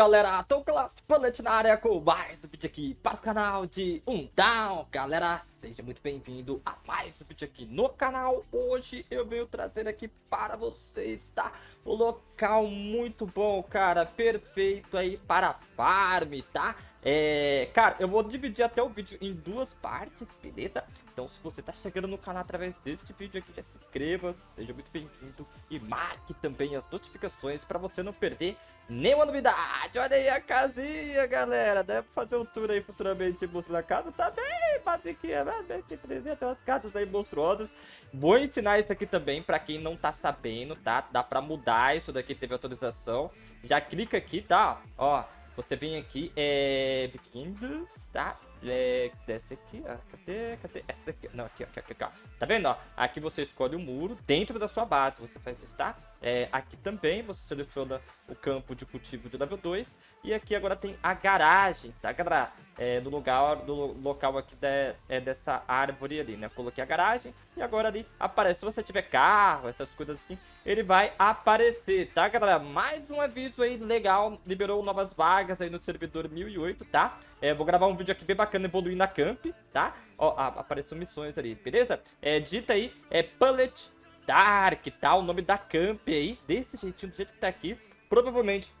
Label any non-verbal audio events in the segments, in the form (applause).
galera, tô as Planet na área com mais um vídeo aqui para o canal de Um Down Galera, seja muito bem-vindo a mais um vídeo aqui no canal Hoje eu venho trazer aqui para vocês, tá? O local muito bom, cara, perfeito aí para farm, tá? É, cara, eu vou dividir até o vídeo em duas partes, beleza? Então se você tá chegando no canal através deste vídeo aqui, já se inscreva, seja muito bem-vindo e marque também as notificações para você não perder nenhuma novidade. Olha aí a casinha, galera, deve fazer um tour aí futuramente mostrando a casa, tá bem basiquinha, né? Tem umas casas aí monstruosas. Vou ensinar isso aqui também para quem não tá sabendo, tá? Dá para mudar isso daqui, teve atualização. Já clica aqui, tá? Ó, você vem aqui, é... Bem-vindos, tá? É, desce aqui, ó. Cadê? Cadê? Essa daqui. Não, aqui, aqui, aqui, aqui, ó. Tá vendo, ó? Aqui você escolhe o muro dentro da sua base. Você faz isso, tá? É, aqui também você seleciona o campo de cultivo de level 2. E aqui agora tem a garagem, tá, galera? É, no, lugar, no local aqui de, é, dessa árvore ali, né? coloquei a garagem e agora ali aparece. Se você tiver carro, essas coisas assim, ele vai aparecer, tá, galera? Mais um aviso aí legal. Liberou novas vagas aí no servidor 1008, tá? É, vou gravar um vídeo aqui bem bacana evoluindo na camp, tá? Ó, apareceu missões ali, beleza? É, dita aí, é Bullet Dark, tá? O nome da camp aí, desse jeitinho, do jeito que tá aqui. Provavelmente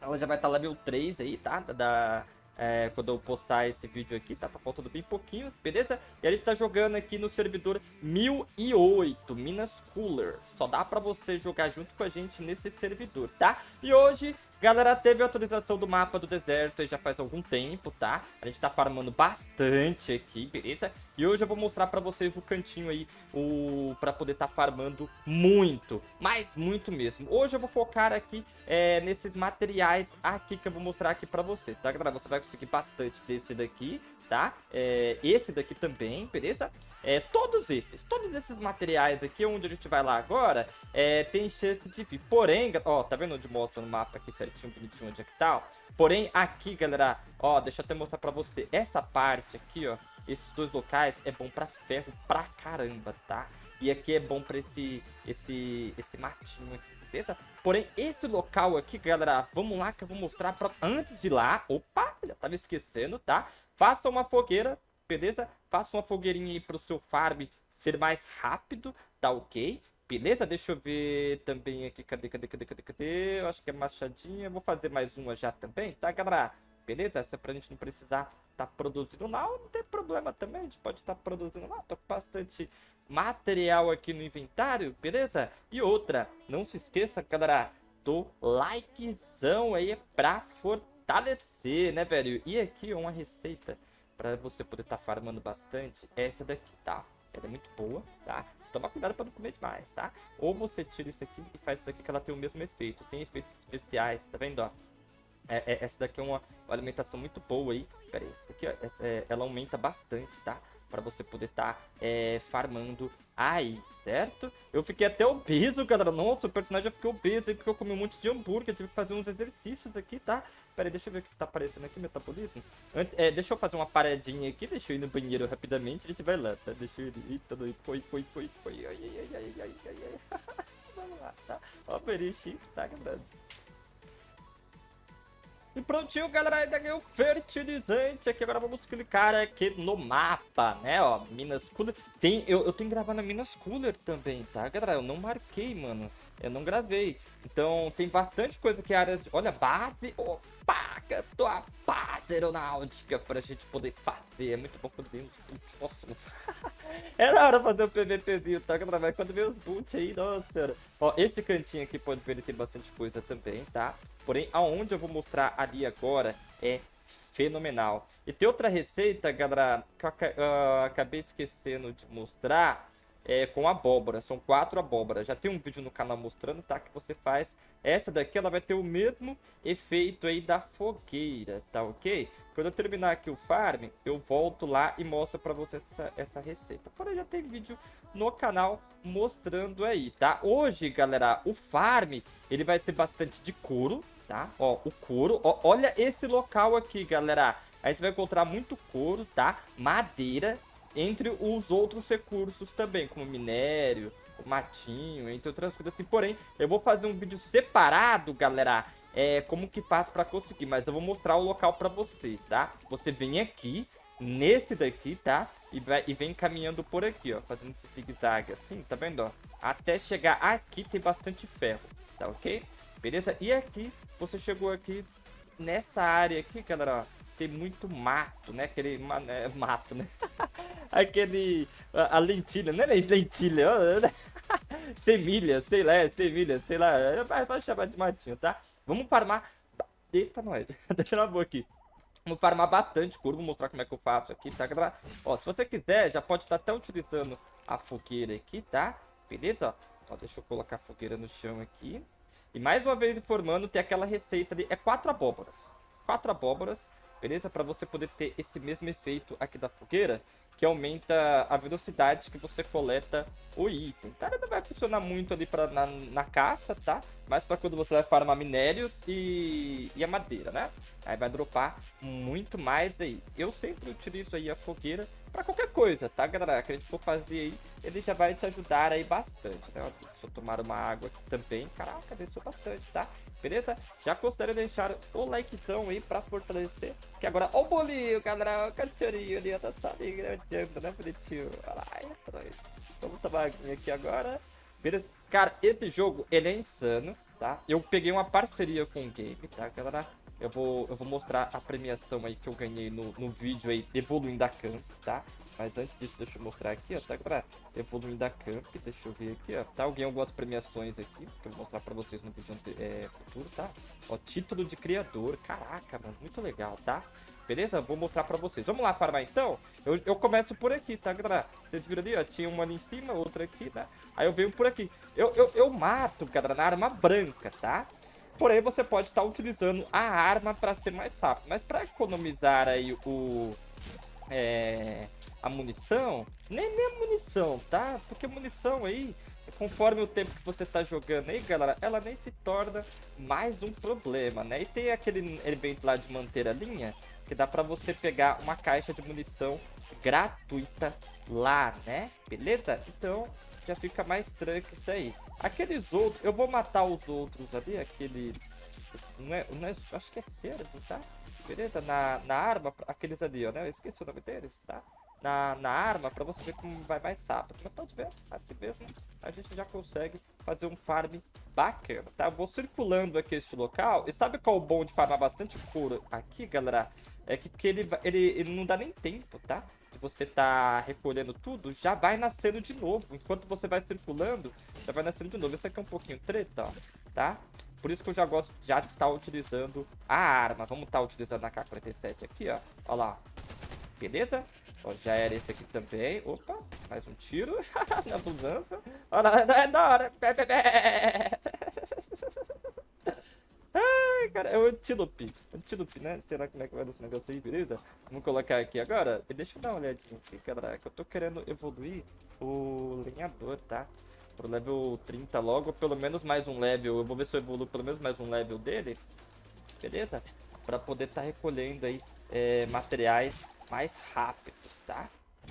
ela já vai estar tá level 3 aí, tá? Da, é, quando eu postar esse vídeo aqui, tá? Tá faltando bem pouquinho, beleza? E a gente tá jogando aqui no servidor 1008, Minas Cooler. Só dá pra você jogar junto com a gente nesse servidor, tá? E hoje Galera, teve a atualização do mapa do deserto aí já faz algum tempo, tá? A gente tá farmando bastante aqui, beleza? E hoje eu vou mostrar pra vocês o cantinho aí, o... pra poder tá farmando muito, mas muito mesmo. Hoje eu vou focar aqui é, nesses materiais aqui que eu vou mostrar aqui pra você, tá, galera? Você vai conseguir bastante desse daqui, tá? É, esse daqui também, beleza? É, todos esses, todos esses materiais aqui, onde a gente vai lá agora, é, tem chance de vir. Porém, ó, tá vendo onde mostra no mapa aqui certinho, bonitinho, onde é que tá? Porém, aqui, galera, ó, deixa eu até mostrar pra você. Essa parte aqui, ó, esses dois locais é bom pra ferro pra caramba, tá? E aqui é bom pra esse, esse, esse matinho aqui, beleza? Porém, esse local aqui, galera, vamos lá que eu vou mostrar pra... Antes de lá, opa, já tava esquecendo, tá? Faça uma fogueira, beleza? Faça uma fogueirinha aí pro seu farm ser mais rápido, tá ok? Beleza? Deixa eu ver também aqui, cadê, cadê, cadê, cadê, cadê? Eu acho que é machadinha, vou fazer mais uma já também, tá, galera? Beleza? Essa é pra gente não precisar tá produzindo lá, não tem problema também, a gente pode estar tá produzindo lá, tô com bastante material aqui no inventário, beleza? E outra, não se esqueça, galera, do likezão aí pra fortalecer né, velho? E aqui uma receita para você poder estar tá farmando bastante é essa daqui, tá? Ela é muito boa, tá? Toma cuidado para não comer demais, tá? Ou você tira isso aqui e faz isso aqui que ela tem o mesmo efeito, sem efeitos especiais, tá vendo, ó? É, é, essa daqui é uma, uma, alimentação muito boa aí. Pera aí, essa daqui, ó, essa, é, ela aumenta bastante, tá? Para você poder estar tá, é, farmando aí, certo? Eu fiquei até obeso, galera. Nossa, o personagem já ficou obeso aí porque eu comi um monte de hambúrguer. Tive que fazer uns exercícios aqui, tá? Pera aí, deixa eu ver o que tá aparecendo aqui, metabolismo. Antes, é, deixa eu fazer uma paradinha aqui. Deixa eu ir no banheiro rapidamente. A gente vai lá, tá? Deixa eu ir. Eita. Foi, foi, foi, foi. Ai, ai, ai, ai, ai, ai. (laughs) Vamos lá, tá? Ó, o chique, tá, galera? E prontinho, galera, ainda ganhou fertilizante aqui. Agora vamos clicar aqui no mapa, né, ó, Minas Cooler. Tem, eu, eu tenho que gravar na Minas Cooler também, tá, galera? Eu não marquei, mano. Eu não gravei. Então, tem bastante coisa que é área de... Olha, base... Opa, cantou a base aeronáutica pra gente poder fazer. É muito bom quando vem os boots. Nossa, (laughs) Era hora de fazer o um PVPzinho, tá? Mas quando vem os boots aí, nossa. Ó, esse cantinho aqui pode ver, tem bastante coisa também, tá? Porém, aonde eu vou mostrar ali agora é fenomenal. E tem outra receita, galera, que eu acabei esquecendo de mostrar, é com abóbora. São quatro abóboras. Já tem um vídeo no canal mostrando, tá? Que você faz. Essa daqui, ela vai ter o mesmo efeito aí da fogueira, tá ok? Quando eu terminar aqui o farm, eu volto lá e mostro pra você essa, essa receita. Porém, já tem vídeo no canal mostrando aí, tá? Hoje, galera, o farm, ele vai ter bastante de couro, tá? Ó, o couro. Ó, olha esse local aqui, galera. A gente vai encontrar muito couro, tá? Madeira, entre os outros recursos também, como minério, matinho, entre outras coisas assim. Porém, eu vou fazer um vídeo separado, galera, é, como que faz pra conseguir, mas eu vou mostrar o local pra vocês, tá? Você vem aqui, nesse daqui, tá? E, vai, e vem caminhando por aqui, ó, fazendo esse zigue-zague assim, tá vendo, ó? Até chegar aqui tem bastante ferro, tá ok? Beleza? E aqui, você chegou aqui nessa área aqui, galera, ó tem muito mato, né? Aquele é, mato, né? (laughs) Aquele. A, a, lentilha, não é lentilha, (laughs) semilha, sei lá, é semilha, sei lá. Vai chamar de matinho, tá? Vamos farmar. Eita, nós. (laughs) Deixa na boa aqui. Vamos farmar bastante couro, vou mostrar como é que eu faço aqui, tá? Ó, se você quiser, já pode estar até utilizando a fogueira aqui, tá? Beleza? Ó, deixa eu colocar a fogueira no chão aqui. E mais uma vez informando, tem aquela receita ali, é quatro abóboras. Quatro abóboras beleza? Para você poder ter esse mesmo efeito aqui da fogueira, que aumenta a velocidade que você coleta o item, tá? Não vai funcionar muito ali pra, na, na caça, tá? Mas para quando você vai farmar minérios e, e a madeira, né? Aí vai dropar muito mais aí. Eu sempre utilizo aí a fogueira para qualquer coisa, tá, galera? Que a gente for fazer aí, ele já vai te ajudar aí bastante, né? Se eu tomar uma água aqui também, caraca, desceu bastante, tá? Beleza? Já considere deixar o likezão aí pra fortalecer. Que agora, ó o bolinho, galera, o cachorrinho ali, tá ali, né, né, bonitinho. Olha lá, é nóis. Vamos tomar aqui agora. Beleza? Cara, esse jogo, ele é insano, tá? Eu peguei uma parceria com o game, tá, galera? Eu vou, eu vou mostrar a premiação aí que eu ganhei no, no vídeo aí, evoluindo a camp, tá? Mas antes disso, deixa eu mostrar aqui, ó, tá, galera? Evoluindo a camp, deixa eu ver aqui, ó, tá? Ganhei algumas premiações aqui, que eu vou mostrar pra vocês no vídeo é, futuro, tá? Ó, título de criador, caraca, mano, muito legal, tá? Beleza? Vou mostrar pra vocês. Vamos lá farmar então? Eu, eu começo por aqui, tá, galera? Vocês viram ali, ó? Tinha uma ali em cima, outra aqui, né? Aí eu venho por aqui. Eu, eu, eu mato, galera, na arma branca, tá? Porém, você pode estar tá utilizando a arma para ser mais rápido. Mas para economizar aí o... É, a munição, nem, nem a munição, tá? Porque munição aí, conforme o tempo que você está jogando aí, galera, ela nem se torna mais um problema, né? E tem aquele evento lá de manter a linha, que dá para você pegar uma caixa de munição gratuita lá, né? Beleza? Então, já fica mais tranquilo isso aí. Aqueles outros, eu vou matar os outros ali, aqueles... Não é, não é, acho que é cervo, tá? Beleza? Na, na arma, aqueles ali, ó, né? Eu esqueci o nome deles, tá? Na, na arma, pra você ver como vai mais rápido. Mas pode ver, assim mesmo, a gente já consegue fazer um farm bacana, tá? Eu vou circulando aqui este local. E sabe qual é o bom de farmar bastante couro aqui, galera? É que, que ele, ele, ele não dá nem tempo, tá? Você tá recolhendo tudo, já vai nascendo de novo. Enquanto você vai circulando, já vai nascendo de novo. Esse aqui é um pouquinho treta, ó, tá? Por isso que eu já gosto já de estar tá utilizando a arma. Vamos estar tá utilizando a K-47 aqui, ó. Ó lá. Beleza? Ó, já era esse aqui também. Opa, mais um tiro (laughs) na busança. Olha lá, é da hora. (laughs) Ai, cara, é o antílope. Antílope, né? Será como é que vai esse negócio aí, beleza? Vamos colocar aqui agora. E deixa eu dar uma olhadinha aqui, galera. Que eu tô querendo evoluir o lenhador, tá? Pro level 30 logo, pelo menos mais um level. Eu vou ver se eu evoluo pelo menos mais um level dele. Beleza? Pra poder estar tá recolhendo aí é, materiais mais rápidos, tá?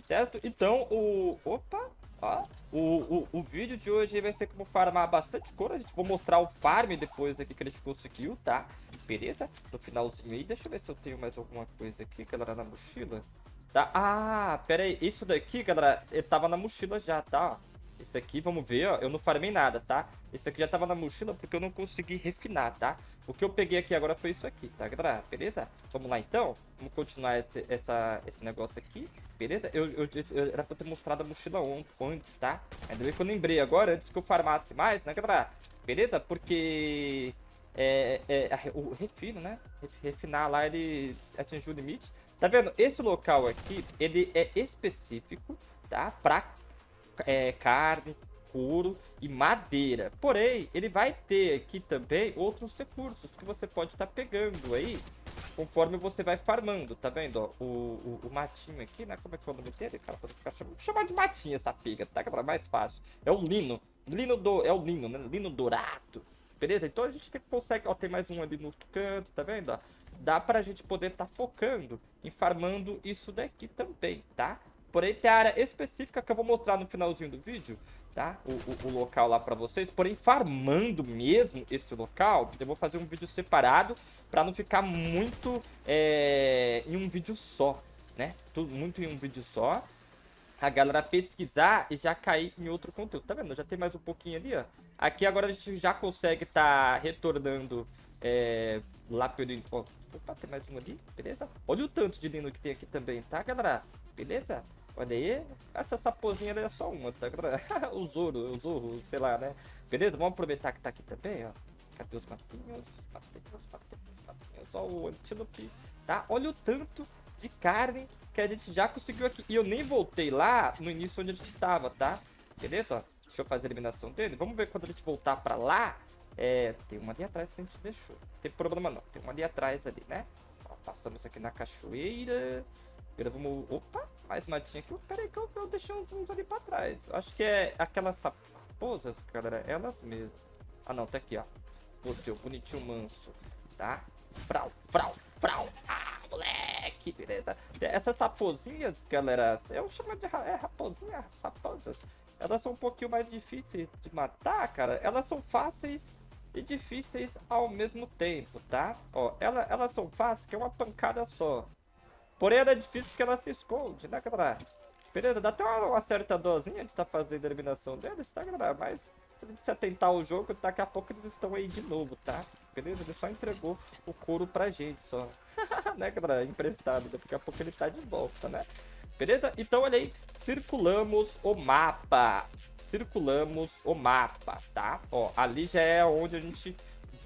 Certo? Então, o... Opa! Ó, o, o, o vídeo de hoje vai ser como farmar bastante couro. A gente vai mostrar o farm depois aqui que a gente conseguiu, tá? Beleza? No finalzinho aí. Deixa eu ver se eu tenho mais alguma coisa aqui, galera, na mochila. Tá? Ah, pera aí. Isso daqui, galera, ele tava na mochila já, tá? Esse aqui, vamos ver, ó. Eu não farmei nada, tá? Esse aqui já tava na mochila porque eu não consegui refinar, tá? O que eu peguei aqui agora foi isso aqui, tá, galera? Beleza? Vamos lá, então? Vamos continuar esse, essa, esse negócio aqui, beleza? Eu, eu, eu, era pra ter mostrado a mochila antes, tá? Ainda bem que eu lembrei agora, antes que eu farmasse mais, né, galera? Beleza? Porque... É, é, o refino, né? Refinar lá, ele atingiu o limite. Tá vendo? Esse local aqui, ele é específico, tá? Pra é, carne, couro e madeira. Porém, ele vai ter aqui também outros recursos que você pode estar tá pegando aí conforme você vai farmando, tá vendo? Ó, o, o, o, matinho aqui, né? Como é que é o nome dele? Cara, pra ficar chamando, chamar de matinho essa pega, tá? Que é mais fácil. É o lino. Lino do. É o lino, né? Lino dourado. Beleza? Então a gente tem, consegue. Ó, tem mais um ali no canto, tá vendo? Ó, dá pra gente poder estar tá focando em farmando isso daqui também, tá? Porém, tem a área específica que eu vou mostrar no finalzinho do vídeo, tá? O, o, o local lá pra vocês. Porém, farmando mesmo esse local, eu vou fazer um vídeo separado pra não ficar muito é, em um vídeo só, né? Tudo muito em um vídeo só. A galera pesquisar e já cair em outro conteúdo. Tá vendo? Já tem mais um pouquinho ali, ó. Aqui agora a gente já consegue tá retornando é, lá pelo... Ó, opa, tem mais um ali, beleza? Olha o tanto de lino que tem aqui também, tá, galera? Beleza? Olha aí, essa saposinha é só uma, tá, galera? (laughs) o Zoro, o Zorro, sei lá, né? Beleza? Vamos aproveitar que tá aqui também, ó. Cadê os matinhos? Matinhos, matinhos, matinhos. Ó o antílope, tá? Olha o tanto de carne que a gente já conseguiu aqui. E eu nem voltei lá no início onde a gente estava, tá? Beleza? Deixa eu fazer a eliminação dele. Vamos ver quando a gente voltar pra lá. É, tem uma ali atrás que a gente deixou. Não tem problema não. Tem uma ali atrás ali, né? Ó, passamos aqui na cachoeira. Agora vamos... Opa, mais matinha aqui. Pera aí que eu, eu deixei uns, uns ali pra trás. Acho que é aquelas raposas, galera. Elas mesmas. Ah, não. Tá aqui, ó. O bonitinho manso. Tá? Frau, frau, frau. Ah, moleque. Beleza. Essas raposinhas, galera. Eu chamo de é, raposinha, raposas. Elas são um pouquinho mais difíceis de matar, cara. Elas são fáceis e difíceis ao mesmo tempo, tá? Ó, ela, elas são fáceis, que é uma pancada só. Porém, ela é difícil porque ela se esconde, né, galera? Beleza, dá até uma, uma certa dosinha de estar tá fazendo a eliminação deles, tá, galera? Mas se se atentar ao jogo, daqui a pouco eles estão aí de novo, tá? Beleza? Ele só entregou o couro pra gente, só. (laughs) né, galera? Emprestado, daqui a pouco ele tá de volta, né? Beleza? Então, olha aí, circulamos o mapa. Circulamos o mapa, tá? Ó, ali já é onde a gente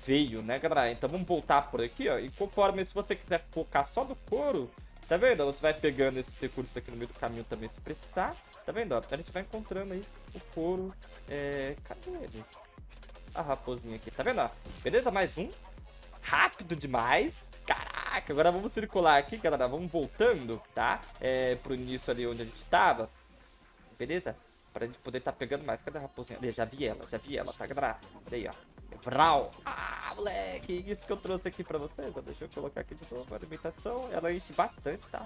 veio, né, galera? Então vamos voltar por aqui, ó. E conforme, se você quiser focar só no couro, tá vendo? Você vai pegando esses recursos aqui no meio do caminho também, se precisar. Tá vendo? A gente vai encontrando aí o couro. É... Cadê ele? A raposinha aqui, tá vendo? Beleza? Mais um. Rápido demais. Caraca, agora vamos circular aqui, galera. Vamos voltando, tá? É, pro início ali onde a gente tava. Beleza? Pra gente poder tá pegando mais. Cadê a raposinha? Ali, já vi ela, já vi ela, tá, galera? Olha aí, ó. Vral. Ah, moleque. Isso que eu trouxe aqui pra vocês. Ó. Deixa eu colocar aqui de novo. A alimentação, ela enche bastante, tá?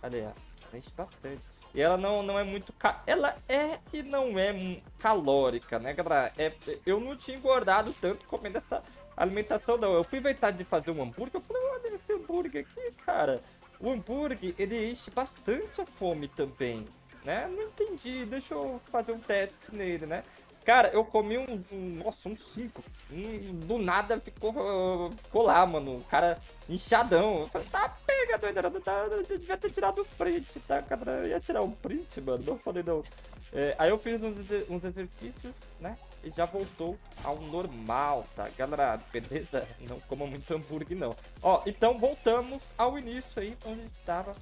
Cadê? Ela enche bastante. E ela não, não é muito... Ca... Ela é e não é calórica, né, galera? É, eu não tinha engordado tanto comendo essa alimentação, não. Eu fui inventar de fazer um hambúrguer, eu falei, olha esse hambúrguer aqui, cara. O hambúrguer, ele enche bastante a fome também, né? Não entendi, deixa eu fazer um teste nele, né? Cara, eu comi um, nossa, uns cinco. Um, do nada ficou, ficou lá, mano. O cara inchadão. Eu falei, tá, pega, doideira. Tá, devia ter tirado o print, tá, cara? Eu ia tirar um print, mano. Não falei, não. É, aí eu fiz uns, uns exercícios, né? Já voltou ao normal, tá? Galera, beleza? Não coma muito hambúrguer, não. Ó, então voltamos ao início aí, onde estava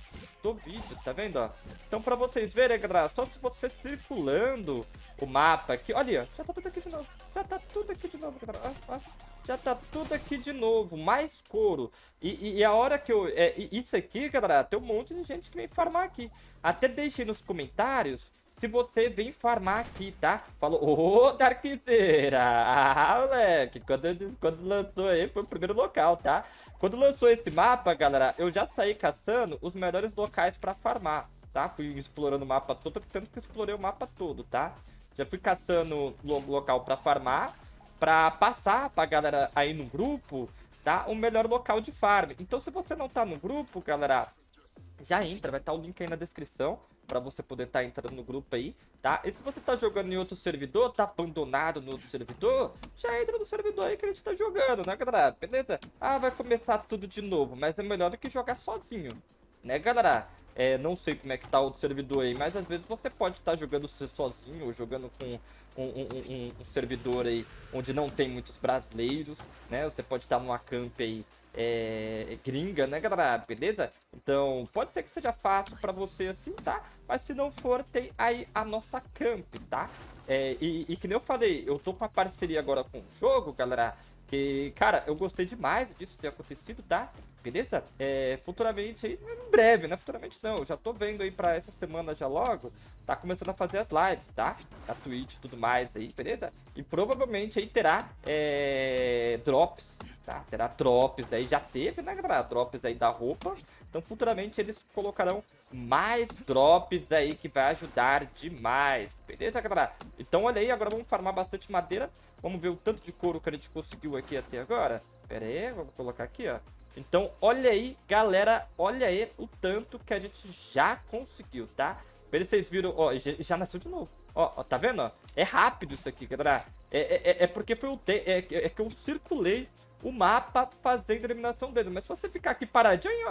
do vídeo, tá vendo, ó? Então pra vocês verem, galera, só se você circulando o mapa aqui... Olha, já tá tudo aqui de novo. Já tá tudo aqui de novo, galera. Já tá tudo aqui de novo, mais couro. E, e, e a hora que eu... É, isso aqui, galera, tem um monte de gente que vem farmar aqui. Até deixei nos comentários se você vem farmar aqui, tá? Falou, ô, oh, Darkzeira! Ah, moleque, quando, quando lançou aí foi o primeiro local, tá? Quando lançou esse mapa, galera, eu já saí caçando os melhores locais pra farmar, tá? Fui explorando o mapa todo, tanto que explorei o mapa todo, tá? Já fui caçando lo local pra farmar, pra passar pra galera aí no grupo, tá? O melhor local de farm. Então, se você não tá no grupo, galera, já entra, vai estar tá o link aí na descrição para você poder estar tá entrando no grupo aí, tá? E se você tá jogando em outro servidor, tá abandonado no outro servidor, já entra no servidor aí que a gente tá jogando, né, galera? Beleza? Ah, vai começar tudo de novo, mas é melhor do que jogar sozinho, né, galera? É, não sei como é que tá o servidor aí, mas às vezes você pode estar tá jogando sozinho, ou jogando com um, um, um, um, servidor aí onde não tem muitos brasileiros, né? Você pode estar tá numa camp aí é, gringa, né, galera? Beleza? Então, pode ser que seja fácil pra você assim, tá? Mas se não for, tem aí a nossa camp, tá? É, e, e que nem eu falei, eu tô com uma parceria agora com o jogo, galera. Que, cara, eu gostei demais disso ter acontecido, tá? Beleza? É, futuramente em breve, né? Futuramente não, já tô vendo aí pra essa semana já logo, tá começando a fazer as lives, tá? A Twitch e tudo mais aí, beleza? E provavelmente aí terá é, drops, tá? Terá drops aí, já teve, né, galera? Drops aí da roupa, Então futuramente eles colocarão mais drops aí que vai ajudar demais, beleza galera? Então olha aí, agora vamos farmar bastante madeira, vamos ver o tanto de couro que a gente conseguiu aqui até agora. Pera aí, vamos colocar aqui ó. Então olha aí galera, olha aí o tanto que a gente já conseguiu, tá? Beleza, vocês viram, ó, já, já nasceu de novo. Ó, ó, tá vendo? É rápido isso aqui, galera. É, é, é, é porque foi o te é, é que eu circulei o mapa fazendo eliminação dele. Mas se você ficar aqui paradinho,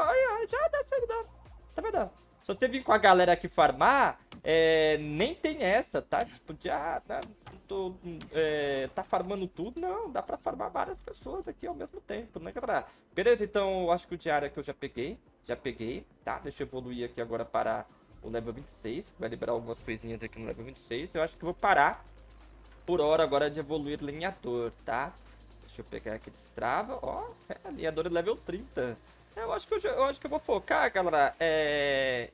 já dá certo. Tá vendo? Se você vir com a galera aqui farmar, é, nem tem essa, tá? Tipo, já tá, tô, é, tá farmando tudo. Não, dá pra farmar várias pessoas aqui ao mesmo tempo, né, galera? Beleza, então eu acho que o diário aqui eu já peguei. Já peguei, tá? Deixa eu evoluir aqui agora para o level 26. Vai liberar algumas coisinhas aqui no level 26. Eu acho que vou parar por hora agora de evoluir linhador, tá? Deixa eu pegar aqui destrava. Ó, é, level 30. Eu acho que eu, eu, acho que eu vou focar, galera, é,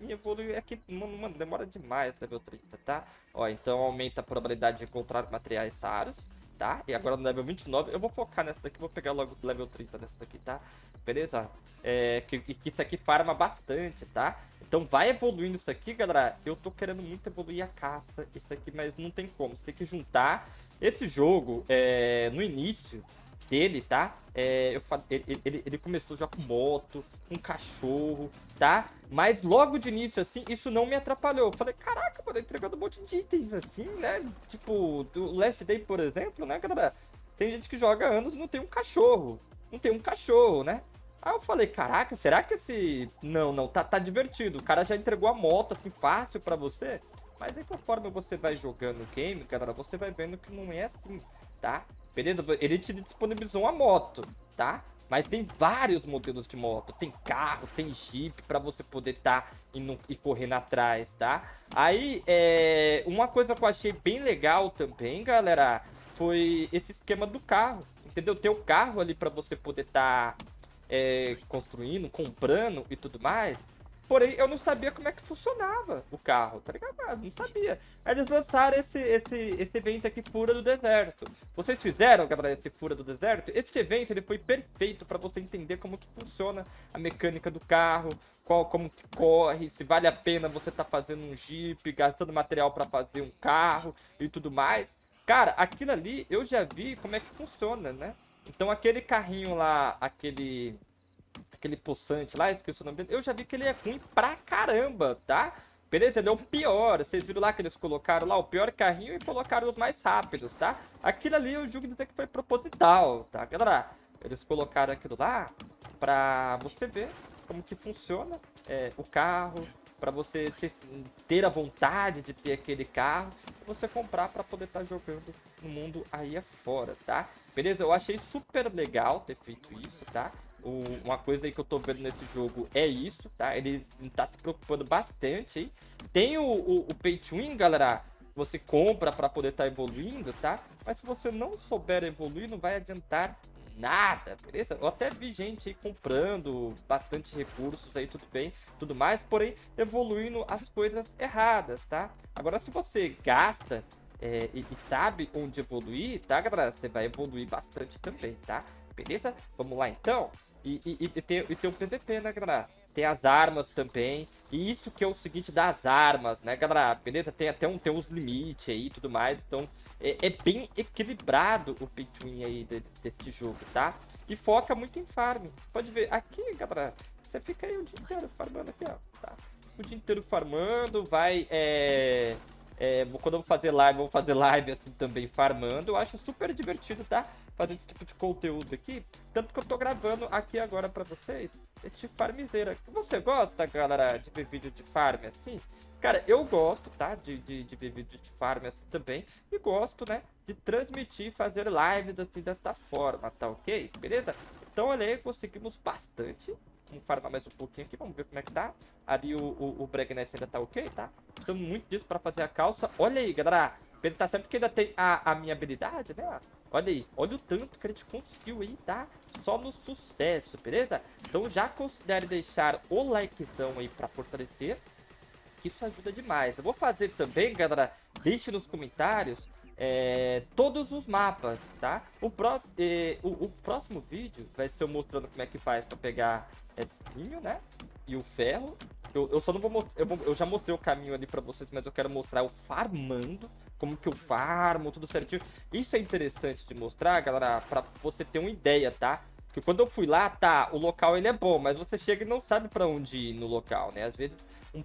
em evoluir aqui. Mano, demora demais level 30, tá? Ó, então aumenta a probabilidade de encontrar materiais raros, tá? E agora no level 29, eu vou focar nessa daqui, vou pegar logo level 30 nessa daqui, tá? Beleza? É, que, que isso aqui farma bastante, tá? Então vai evoluindo isso aqui, galera. Eu tô querendo muito evoluir a caça, isso aqui, mas não tem como. Você tem que juntar esse jogo, é, no início dele, tá? É, eu, ele, ele, ele, começou já com moto, um cachorro, tá? Mas logo de início, assim, isso não me atrapalhou. Eu falei, caraca, mano, entregando um monte de itens, assim, né? Tipo, do Last Day, por exemplo, né, galera? Tem gente que joga anos e não tem um cachorro. Não tem um cachorro, né? Aí eu falei, caraca, será que esse... Não, não, tá, tá divertido. O cara já entregou a moto, assim, fácil pra você. Mas aí conforme você vai jogando o game, galera, você vai vendo que não é assim, tá? Beleza? Ele te disponibilizou uma moto, tá? Mas tem vários modelos de moto. Tem carro, tem jeep para você poder estar tá indo e correndo atrás, tá? Aí, é... uma coisa que eu achei bem legal também, galera, foi esse esquema do carro. Entendeu? Ter o carro ali para você poder estar tá, é, construindo, comprando e tudo mais. Porém, eu não sabia como é que funcionava o carro, tá ligado? Ah, não sabia. Aí eles lançaram esse, esse, esse evento aqui, Fura do Deserto. Vocês fizeram, galera, esse Fura do Deserto? Esse evento, ele foi perfeito para você entender como que funciona a mecânica do carro, qual, como que corre, se vale a pena você tá fazendo um Jeep, gastando material para fazer um carro e tudo mais. Cara, aquilo ali eu já vi como é que funciona, né? Então aquele carrinho lá, aquele aquele poçante lá, esqueci o nome dele. Eu já vi que ele é ruim pra caramba, tá? Beleza? Ele é o pior. Vocês viram lá que eles colocaram lá o pior carrinho e colocaram os mais rápidos, tá? Aquilo ali eu julgo dizer que foi proposital, tá? Galera, eles colocaram aquilo lá pra você ver como que funciona é, o carro, para você ter a vontade de ter aquele carro, você comprar para poder estar tá jogando no mundo aí afora, tá? Beleza? Eu achei super legal ter feito isso, tá? Uma coisa aí que eu tô vendo nesse jogo é isso, tá? Ele tá se preocupando bastante aí. Tem o, o, o Pay to Win, galera, você compra para poder estar tá evoluindo, tá? Mas se você não souber evoluir, não vai adiantar nada, beleza? Eu até vi gente aí comprando bastante recursos aí, tudo bem, tudo mais, porém evoluindo as coisas erradas, tá? Agora, se você gasta é, e, e, sabe onde evoluir, tá, galera? Você vai evoluir bastante também, tá? Beleza? Vamos lá, então? E, e, e, tem, e tem o PVP, né, galera? Tem as armas também. E isso que é o seguinte das armas, né, galera? Beleza? Tem até um, tem uns limites aí e tudo mais. Então, é, é, bem equilibrado o pay aí de, deste jogo, tá? E foca muito em farm. Pode ver, aqui, galera, você fica aí o dia inteiro farmando aqui, ó, tá? O dia inteiro farmando, vai, é... É, quando eu vou fazer live, vou fazer live assim também farmando. Eu acho super divertido, tá? Fazer esse tipo de conteúdo aqui. Tanto que eu tô gravando aqui agora pra vocês este farmzeira. Você gosta, galera, de ver vídeo de farm assim? Cara, eu gosto, tá? De, de, de ver vídeo de farm assim também. E gosto, né? De transmitir, fazer lives assim desta forma, tá ok? Beleza? Então, olha aí, conseguimos bastante. Vamos farmar mais um pouquinho aqui, vamos ver como é que tá. Ali o, o, o Bregnet ainda tá ok, tá? Precisamos muito disso pra fazer a calça. Olha aí, galera. Ele tá certo que ainda tem a, a minha habilidade, né? Olha aí, olha o tanto que a gente conseguiu aí, tá? Só no sucesso, beleza? Então já considere deixar o likezão aí pra fortalecer. Que isso ajuda demais. Eu vou fazer também, galera, deixe nos comentários é, todos os mapas, tá? O, pró eh, o, o, próximo vídeo vai ser eu mostrando como é que faz pra pegar esse vinho, né? E o ferro. Eu, eu só não vou mostrar, eu, eu, já mostrei o caminho ali pra vocês, mas eu quero mostrar o farmando, como que eu farmo, tudo certinho. Isso é interessante de mostrar, galera, pra você ter uma ideia, tá? Porque quando eu fui lá, tá, o local ele é bom, mas você chega e não sabe pra onde ir no local, né? Às vezes, um,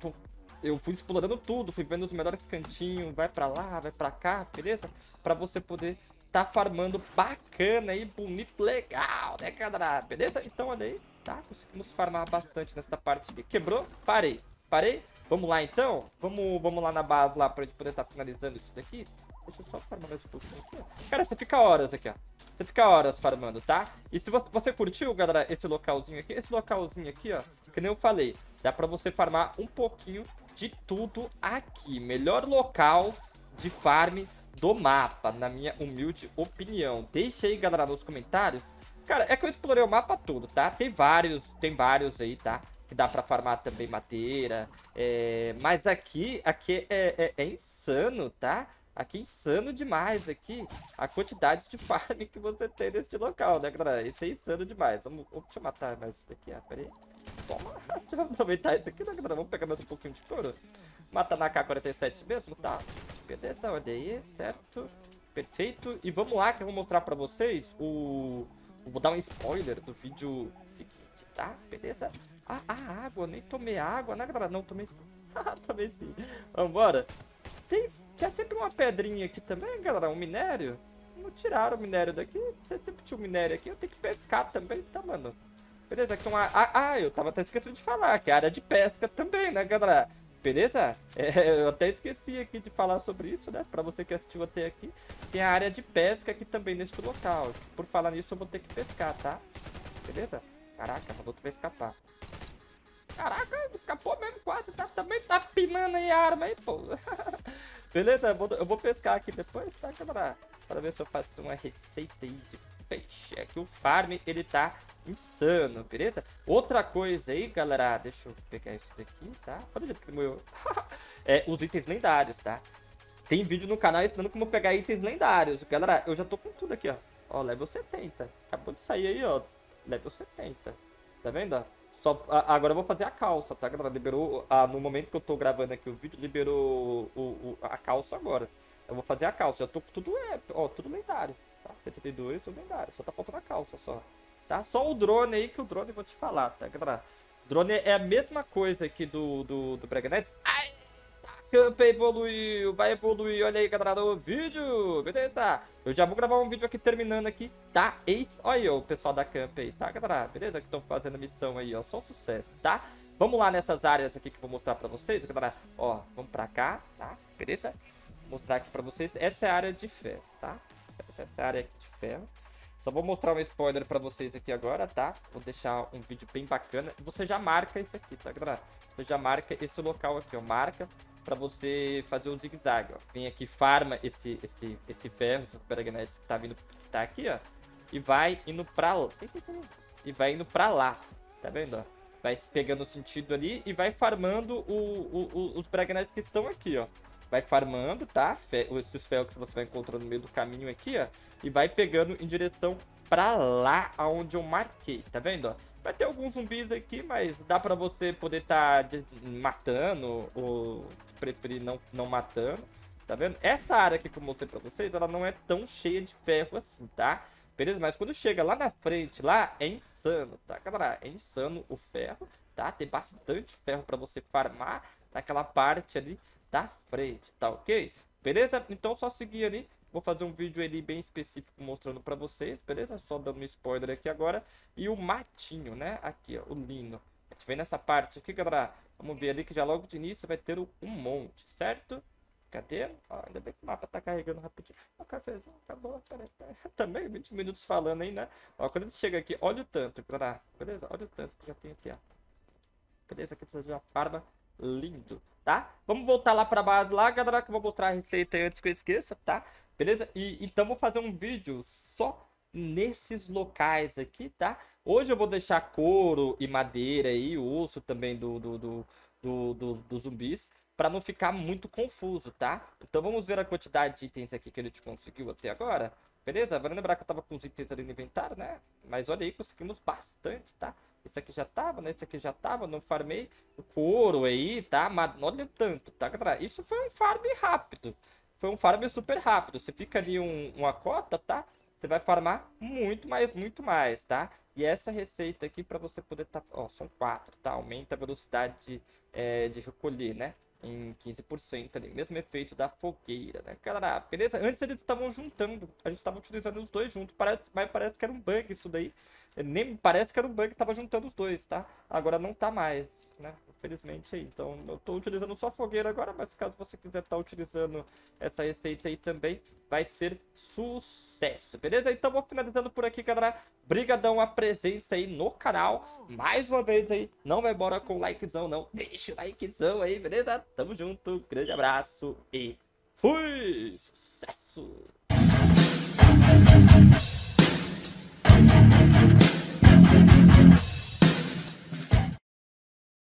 eu fui explorando tudo, fui vendo os melhores cantinhos, vai pra lá, vai pra cá, beleza? Pra você poder tá farmando bacana e bonito, legal, né, galera? Beleza? Então, olha aí, tá? Conseguimos farmar bastante nessa parte aqui. Quebrou? Parei. Parei? Vamos lá, então? Vamos, vamos lá na base lá pra gente poder estar tá finalizando isso daqui. Deixa eu só farmar mais um pouquinho aqui. Cara, você fica horas aqui, ó. Você fica horas farmando, tá? E se você, você curtiu, galera, esse localzinho aqui, esse localzinho aqui, ó, que nem eu falei, dá pra você farmar um pouquinho de tudo aqui. Melhor local de farm do mapa, na minha humilde opinião. Deixa aí, galera, nos comentários. Cara, é que eu explorei o mapa todo, tá? Tem vários, tem vários aí, tá? Que dá pra farmar também madeira. É... Mas aqui, aqui é, é, é insano, tá? Aqui é insano demais aqui a quantidade de (laughs) farm que você tem nesse local, né, galera? Isso é insano demais. Vamos, deixa eu matar mais isso daqui, ah, peraí. Toma. (laughs) Deixa eu aproveitar isso aqui, né, galera? Vamos pegar mais um pouquinho de couro. Mata na K-47 mesmo, tá? Beleza, olha aí, certo. Perfeito. E vamos lá que eu vou mostrar pra vocês o... Vou dar um spoiler do vídeo seguinte, tá? Beleza? Ah, a água, nem tomei água, né, galera? Não, tomei sim. (laughs) tomei sim. Vambora. Tem, tinha sempre uma pedrinha aqui também, galera, um minério. Não tiraram o minério daqui. Você sempre tinha um minério aqui, eu tenho que pescar também, tá, mano? Beleza, aqui é uma... Ah, ah, eu tava até esquecendo de falar, que é área de pesca também, né, galera? Beleza? (laughs) É, eu até esqueci aqui de falar sobre isso, né? Pra você que assistiu até aqui. Tem a área de pesca aqui também neste local. Por falar nisso, eu vou ter que pescar, tá? Beleza? Caraca, o outro vai escapar. Caraca, escapou mesmo quase, tá? Também tá pinando aí a arma aí, pô. (laughs) Beleza? Eu vou, eu vou pescar aqui depois, tá, galera? Para ver se eu faço uma receita aí de peixe. Aqui o farm, ele tá insano, beleza? Outra coisa aí, galera, deixa eu pegar isso daqui, tá? Olha o jeito que morreu. (laughs) é, os itens lendários, tá? Tem vídeo no canal ensinando como pegar itens lendários. Galera, eu já tô com tudo aqui, ó. Ó, level 70. Acabou de sair aí, ó. Level 70. Tá vendo, ó? Só, a, agora eu vou fazer a calça, tá, galera? Liberou, a, no momento que eu tô gravando aqui o vídeo, liberou o, o, a calça agora. Eu vou fazer a calça, já tô com tudo, é, ó, tudo lendário, tá? 72, tudo lendário, só tá faltando a calça, só. Tá? Só o drone aí, que o drone eu vou te falar, tá, galera? Drone é a mesma coisa aqui do, do, do Breganettes. Ai! Camp evoluiu, vai evoluir, olha aí galera no vídeo, beleza? Eu já vou gravar um vídeo aqui terminando aqui, tá? Eis, olha aí o pessoal da Camp aí, tá galera? Beleza? Que estão fazendo a missão aí, ó, só sucesso, tá? Vamos lá nessas áreas aqui que eu vou mostrar pra vocês, galera. Ó, vamos pra cá, tá? Beleza? Vou mostrar aqui pra vocês, essa é a área de ferro, tá? Essa é a área aqui de ferro. Só vou mostrar um spoiler pra vocês aqui agora, tá? Vou deixar um vídeo bem bacana. Você já marca isso aqui, tá, galera? Você já marca esse local aqui, ó. Marca para você fazer o zigue-zague. Vem aqui, farma esse, esse, esse ferro, esse Superagnetes que tá vindo, que tá aqui, ó. E vai indo pra lá. E vai indo pra lá. Tá vendo, ó? Vai pegando o sentido ali e vai farmando o, o, o, os Bragnetes que estão aqui, ó. Vai farmando, tá? Fe esses ferros que você vai encontrando no meio do caminho aqui, ó. E vai pegando em direção pra lá, aonde eu marquei, tá vendo, ó? Vai ter alguns zumbis aqui, mas dá pra você poder estar tá matando ou preferir não, não matando. Tá vendo? Essa área aqui que eu mostrei pra vocês, ela não é tão cheia de ferro assim, tá? Beleza? Mas quando chega lá na frente, lá, é insano, tá, galera? É insano o ferro, tá? Tem bastante ferro pra você farmar naquela parte ali da frente, tá ok? Beleza? Então só seguir ali Vou fazer um vídeo ali bem específico mostrando pra vocês, beleza? Só dando um spoiler aqui agora. E o matinho, né? Aqui, ó, o lino. A gente vem nessa parte aqui, galera. Vamos ver ali que já logo de início vai ter um monte, certo? Cadê? Ó, ainda bem que o mapa tá carregando rapidinho. O cafezinho acabou. Peraí. (laughs) Também 20 minutos falando aí, né? Ó, quando ele chega aqui, olha o tanto, galera. Beleza? Olha o tanto que já tem aqui, ó. Beleza? Aqui você já farma lindo, tá? Vamos voltar lá pra base lá, galera, que eu vou mostrar a receita antes que eu esqueça, tá? Beleza? E então vou fazer um vídeo só nesses locais aqui, tá? Hoje eu vou deixar couro e madeira o osso também do, do, do, do, do, dos zumbis para não ficar muito confuso, tá? Então vamos ver a quantidade de itens aqui que ele te conseguiu até agora. Beleza? Vale lembrar que eu tava com os itens ali no inventário, né? Mas olha aí, conseguimos bastante, tá? Esse aqui já tava, né? Esse aqui já tava, não farmei o couro aí, tá? Mas olha o tanto, tá, galera? Isso foi um farm rápido. Foi um farm super rápido. Você fica ali um, uma cota, tá? Você vai farmar muito mais, muito mais, tá? E essa receita aqui para você poder tá... Ó, são quatro, tá? Aumenta a velocidade de, é, de recolher, né? Em 15% ali. Mesmo efeito da fogueira, né? Galera, beleza? Antes eles estavam juntando. A gente estava utilizando os dois juntos. Parece, mas parece que era um bug isso daí. Nem parece que era um bug tava juntando os dois, tá? Agora não tá mais, né? Infelizmente. Então eu tô utilizando só fogueira agora, mas caso você quiser estar tá utilizando essa receita aí também, vai ser sucesso, beleza? Então vou finalizando por aqui, galera. Brigadão a presença aí no canal. Mais uma vez aí, não vai embora com likezão, não. Deixa o likezão aí, beleza? Tamo junto, grande abraço e fui! Sucesso!